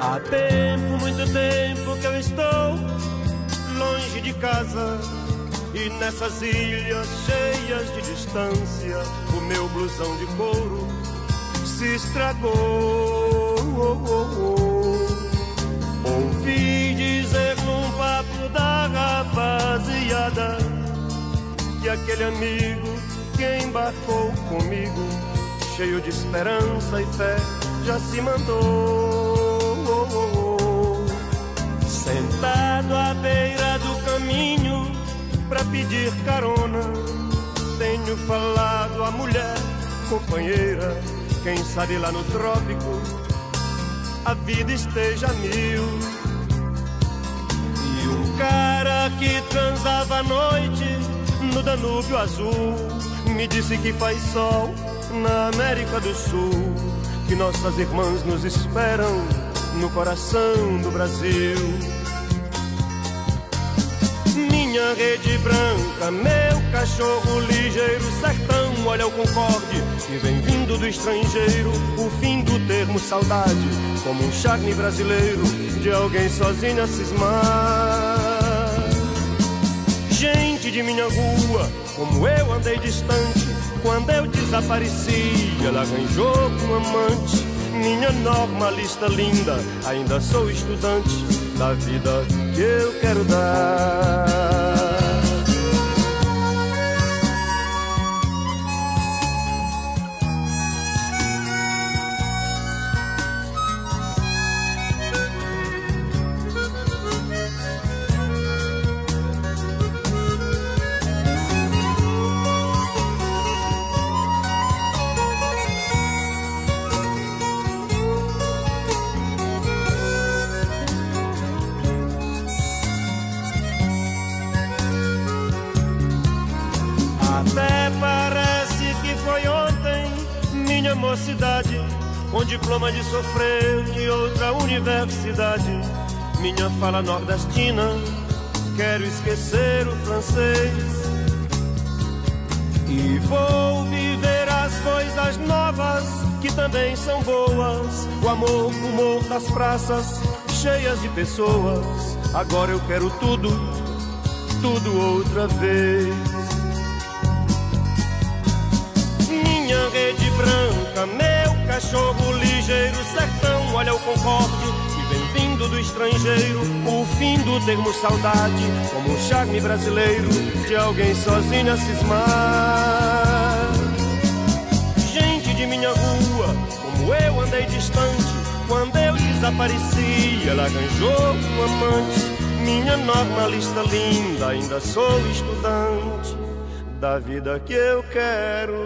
Há tempo, muito tempo que eu estou longe de casa. E nessas ilhas cheias de distância, o meu blusão de couro se estragou. Ouvi dizer num papo da rapaziada que aquele amigo que embarcou comigo, cheio de esperança e fé, já se mandou. Pra pedir carona, tenho falado à mulher, companheira, quem sabe lá no trópico a vida esteja mil. E um cara que transava à noite no Danúbio Azul me disse que faz sol na América do Sul, que nossas irmãs nos esperam no coração do Brasil. Minha rede branca, meu cachorro ligeiro, sertão, olha o concorde que vem vindo do estrangeiro. O fim do termo saudade, como um charme brasileiro de alguém sozinho a cismar. Gente de minha rua, como eu andei distante, quando eu desapareci, ela arranjou um amante minha normalista linda, ainda sou estudante da vida que eu quero dar. Mocidade, com diploma de sofrer de outra universidade. Minha fala nordestina, quero esquecer o francês. E vou viver as coisas novas que também são boas. O amor, o das praças cheias de pessoas. Agora eu quero tudo, tudo outra vez. Rede branca, meu cachorro ligeiro, sertão, olha o concorde que vem vindo do estrangeiro. O fim do termo saudade, como um charme brasileiro de alguém sozinho a cismar. Gente de minha rua, como eu andei distante, quando eu desapareci, ela arranjou um amante. Minha normalista linda, ainda sou estudante da vida que eu quero.